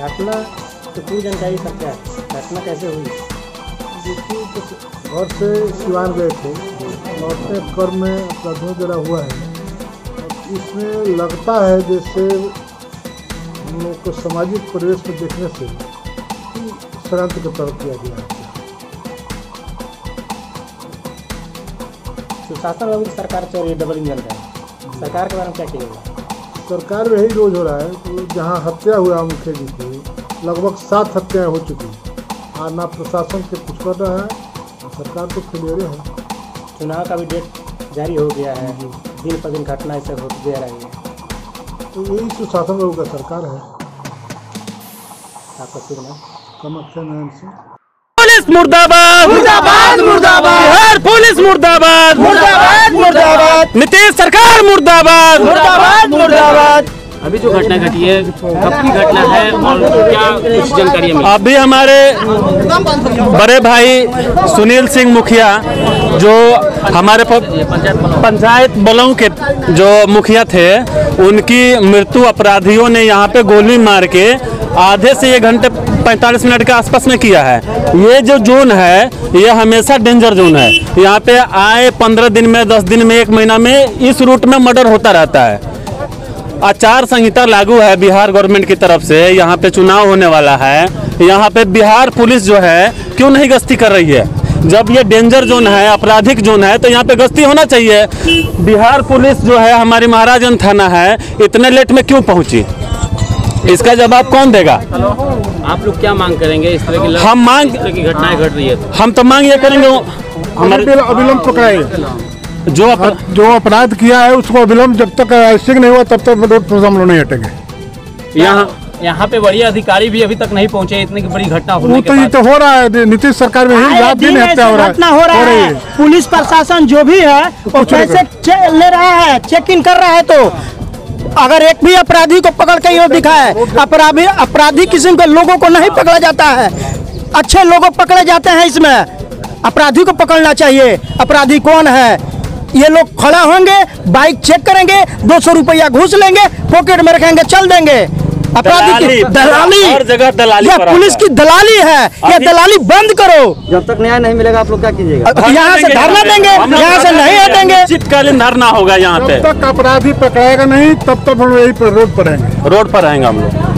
घटना की पूरी जानकारी क्या है। घटना कैसे हुई? तो घर से सिवान गए थे। लौटने क्रम में अपराधियों द्वारा हुआ है। और इसमें लगता है जैसे हम लोग को सामाजिक परिवेश में देखने से षडयंत्र की तरफ़ किया गया है सुशासन बाबू सरकार चल रही है डबल इंजन का सरकार के बारे में क्या कहिएगा सरकार में यही रोज हो रहा है कि जहाँ हत्या हुआ मुखिया जी की लगभग सात हत्याएँ हो चुकी और ना प्रशासन के कुछ कर रहा है और सरकार तो क्लियर है। चुनाव का भी डेट जारी हो गया है। दिन पर दिन घटना ऐसे होती दे रही है। तो यही सुशासन बाबू का सरकार है। आपका शुभ नाम? कामाख्या नारायण सिंह। पुलिस मुर्दाबाद। मुर्दाबाद मुर्दाबाद। बिहार पुलिस मुर्दाबाद। मुर्दाबाद मुर्दाबाद। नीतीश सरकार मुर्दाबाद। मुर्दाबाद मुर्दाबाद। अभी जो घटना घटी है कब की घटना है और क्या कुछ जानकारी मिली अभी हमारे बड़े भाई सुनील सिंह मुखिया जो हमारे पंचायत बलों के जो मुखिया थे उनकी मृत्यु अपराधियों ने यहाँ पे गोली मार के आधे से एक घंटे 45 मिनट के आसपास में किया है। ये जो जोन है, ये हमेशा डेंजर जोन है। यहाँ पे आए पंद्रह दिन में, दस दिन में, एक महीना में इस रूट में मर्डर होता रहता है। आचार संहिता लागू है बिहार गवर्नमेंट की तरफ़ से। यहाँ पे चुनाव होने वाला है। यहाँ पे बिहार पुलिस जो है, क्यों नहीं गश्ती कर रही है? जब ये डेंजर जोन है, आपराधिक जोन है तो यहाँ पे गश्ती होना चाहिए। बिहार पुलिस जो है, हमारी महाराजगंज थाना है, इतने लेट में क्यों पहुँची? इसका जवाब कौन देगा? आप लोग क्या मांग करेंगे? इस तरह की हम मांग की घटनाएँ घट रही है तो। हम तो मांग ये करेंगे हमारे अविलंब पकड़ाए जो अपर, जो अपराध किया है उसको अविलंब जब तक अरेस्टिंग नहीं हुआ तब तक रोड पर हम लोग नहीं हटेंगे। यहाँ यहाँ पे बड़ी अधिकारी भी अभी तक नहीं पहुँचे इतनी बड़ी घटना होने तो के ये तो हो रहा है नीतीश सरकार में ही रात दिन हत्या हो रहा है। घटना हो रहा है। पुलिस प्रशासन जो भी है वो कैसे ले रहा है चेक इन कर रहा है तो। अगर एक भी अपराधी को पकड़ के ये दिखाए अपराधी अपराधी किस्म के लोगों को नहीं पकड़ा जाता है। अच्छे लोगों पकड़े जाते हैं इसमें। अपराधी को पकड़ना चाहिए। अपराधी कौन है? ये लोग खड़ा होंगे बाइक चेक करेंगे दो सौ रुपया घूस लेंगे पॉकेट में रखेंगे चल देंगे। अपराधी की दलाली, दलाली। हर जगह दलाली यह पुलिस की दलाली है ये अभी- दलाली बंद करो। जब तक न्याय नहीं मिलेगा आप लोग क्या कीजिएगा? यहाँ से धरना देंगे यहाँ से नहीं हटेंगे शीतकालीन धरना होगा यहाँ पे। तक अपराधी पकड़ाएगा नहीं तब तक हम यही पर रोड पर रहेंगे। रोड पर रहेंगे हम लोग।